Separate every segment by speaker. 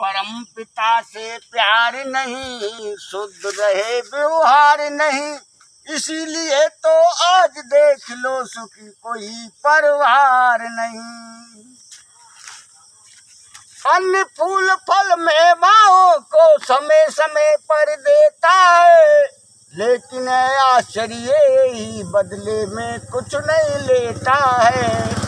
Speaker 1: परम पिता से प्यार नहीं, शुद्ध रहे व्यवहार नहीं, इसीलिए तो आज देख लो सुखी कोई परवार नहीं। अन्य फूल फल मेवाओं को समय समय पर देता है, लेकिन आश्चर्य ही बदले में कुछ नहीं लेता है।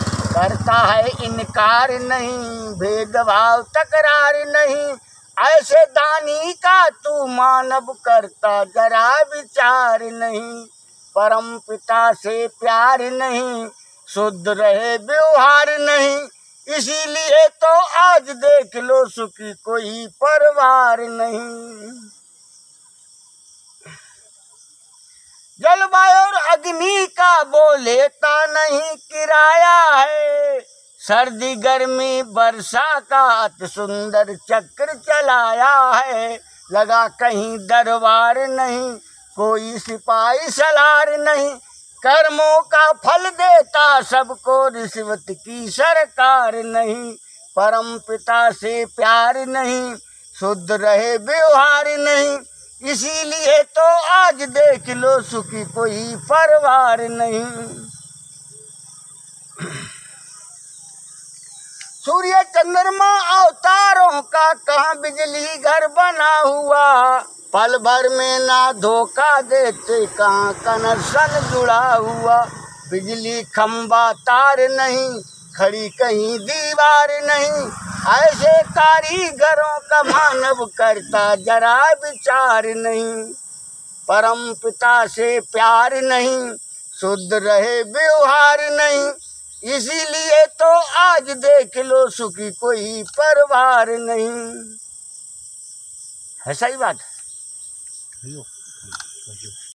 Speaker 1: करता है इनकार नहीं, भेदभाव, तकरार नहीं। ऐसे दानी का तू मानव करता, जरा विचार नहीं। परम पिता से प्यार नहीं, शुद्ध रहे व्यवहार नहीं। इसीलिए तो आज देख लो सुखी, कोई परवार नहीं। अग्नि का वो लेता नहीं किराया है। सर्दी, गर्मी बरसा का अति सुंदर चक्र चलाया है। लगा कहीं दरबार नहीं, कोई सिपाही सलार नहीं। कर्मों का फल देता सबको, रिश्वत की सरकार नहीं। परम पिता से प्यार नहीं, शुद्ध रहे, व्यवहार नहीं। इसीलिए तो आज देख लो सुखी कोई परवार नहीं। सूर्य चंद्रमा अवतारों का कहा बिजली घर बना हुआ? पल भर में ना धोखा देते कहाँ कनेक्शन जुड़ा हुआ? बिजली खंबा तार नहीं, खड़ी कहीं दीवार नहीं। ऐसे कारीगरों का मानव करता जरा विचार नहीं। परम पिता से प्यार नहीं, शुद्ध रहे व्यवहार नहीं। इसीलिए तो आज देख लो सुखी कोई परवार नहीं। है सही बात?
Speaker 2: अयो